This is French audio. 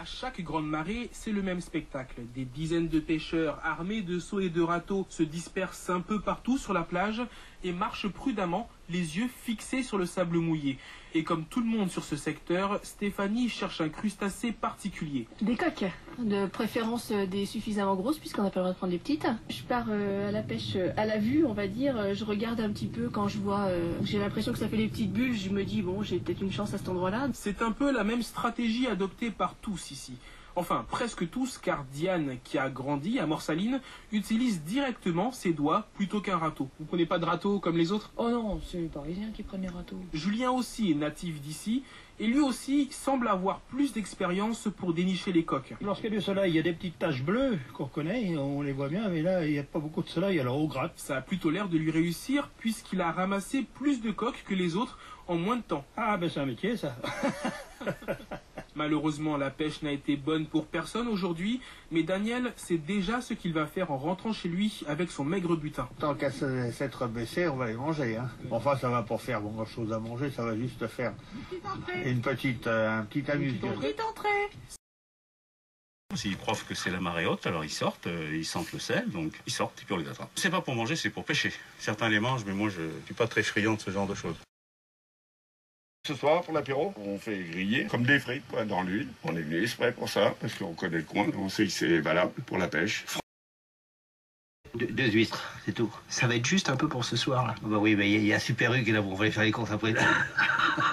À chaque grande marée, c'est le même spectacle. Des dizaines de pêcheurs armés de seaux et de râteaux se dispersent un peu partout sur la plage et marchent prudemment, les yeux fixés sur le sable mouillé. Et comme tout le monde sur ce secteur, Stéphanie cherche un crustacé particulier. Des coques, de préférence euh, des suffisamment grosses puisqu'on n'a pas le droit de prendre des petites. Je pars euh, à la pêche euh, à la vue, on va dire. Je regarde un petit peu quand je vois, j'ai l'impression que ça fait des petites bulles. Je me dis bon, j'ai peut-être une chance à cet endroit-là. C'est un peu la même stratégie adoptée par tous ici. Enfin, presque tous, car Diane, qui a grandi à Morsaline, utilise directement ses doigts plutôt qu'un râteau. Vous prenez pas de râteau comme les autres? Oh non, c'est les Parisiens qui prennent les râteaux. Julien aussi est natif d'ici, et lui aussi semble avoir plus d'expérience pour dénicher les coques. Lorsqu'il y a du soleil, il y a des petites taches bleues qu'on reconnaît, on les voit bien, mais là, il n'y a pas beaucoup de soleil, alors au gratte. Ça a plutôt l'air de lui réussir, puisqu'il a ramassé plus de coques que les autres en moins de temps. Ah, ben c'est un métier, ça. Malheureusement, la pêche n'a été bonne pour personne aujourd'hui, mais Daniel sait déjà ce qu'il va faire en rentrant chez lui avec son maigre butin. Tant qu'à s'être baissé, on va les manger. Hein. Enfin, ça va pas faire grand chose à manger, ça va juste faire une petite, euh, un petit amusement. Une petite entrée. S'ils croient que c'est la marée haute, alors ils sortent, euh, ils sentent le sel, donc ils sortent et puis on les attrape. C'est pas pour manger, c'est pour pêcher. Certains les mangent, mais moi je suis pas très friand de ce genre de choses. Ce soir, pour l'apéro, on fait griller comme des frites dans l'huile. On est venu exprès pour ça, parce qu'on connaît le coin, on sait que c'est valable pour la pêche. deux huîtres, c'est tout. Ça va être juste un peu pour ce soir là. Bah oui, mais il y, a Super Hugues là, on va aller faire les courses après.